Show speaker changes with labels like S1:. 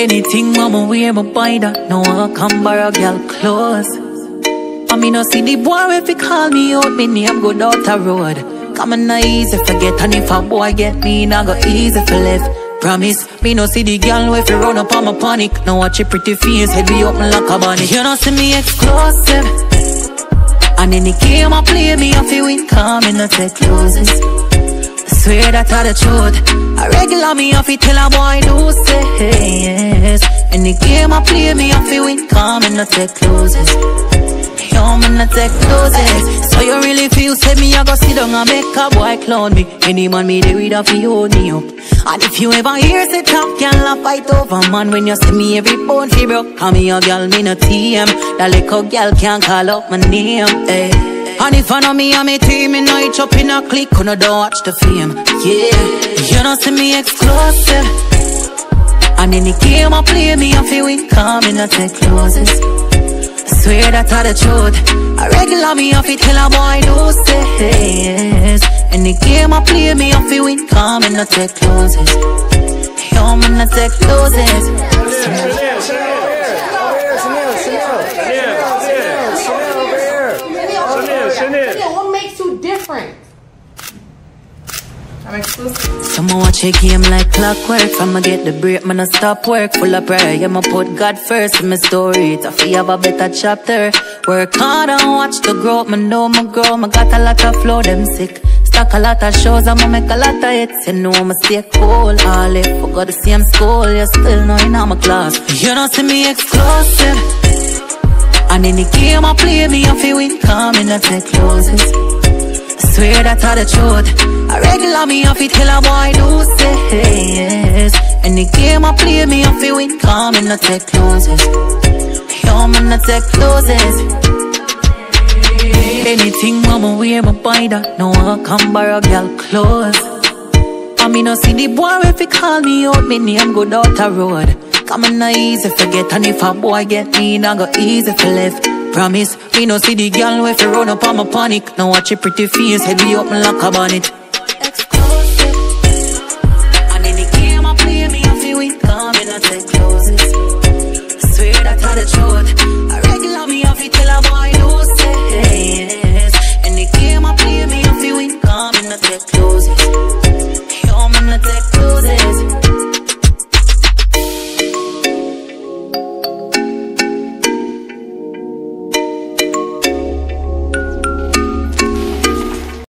S1: Anything mama wear, my buy that. No one come borrow girl clothes. I mean, no see the boy if he call me out, me name go down the road. Come on, not easy forget, and if a boy get me, not go easy for left. Promise, me no see the girl if you run up on my panic. No watch your pretty face, head be open like a bunny. You don't see me exclusive. And in the game I play, me off you win, come in, not take losses. Swear that I the truth. I regular me off it till a boy do say yes. The game I play, me off you win, come and not take losses. Yo, man, not take losses. So you really feel say me, I go sit down and make a boy clown me. Any man me they read off you hold me up. And if you ever hear say top girl a fight over man, when you see me every bone fi broke, call me a girl, me no TM. That little girl can't call up my name. Hey. And if I know me and me team, me know it up in a click, when I don't watch the fame. Yeah, you don't see me exclusive. And in the game I play, me I feel win, come in, I take closes. I swear that I the truth. I regular me off it till a boy do say yes. In the game I play, me I feel win, come in, I take closes. Yo, man, I take closes.
S2: I'm exclusive.
S1: Some watch a game like clockwork. I'ma get the break, man I stop work. Full of prayer, me put God first in my story. It's a fee have a better chapter. Work hard and watch the growth. Me know me grow, me got a lot of flow, them sick. Stack a lot of shows, I'ma make a lot of hits. You know me stay cool, all it Forgot the same school, you still know in my class. You don't see me exclusive. And in the game I play, me I feel win Come in and take closes Swear that I the truth. I regular me off it till a boy do say yes. The game I play me off it win, come and not take losses. Yo, man, not take losses. Anything mama wear, my buy that. No one come borrow girl clothes. I mean, no see the boy if he call me out, me name go down the road. Come on, easy forget, and if a boy get me, not go easy for left. Promise, me no see the girl if you run up on my panic. Now watch your pretty face, head be open like a bonnet. I I. Swear that I the truth. I regular me off it till a boy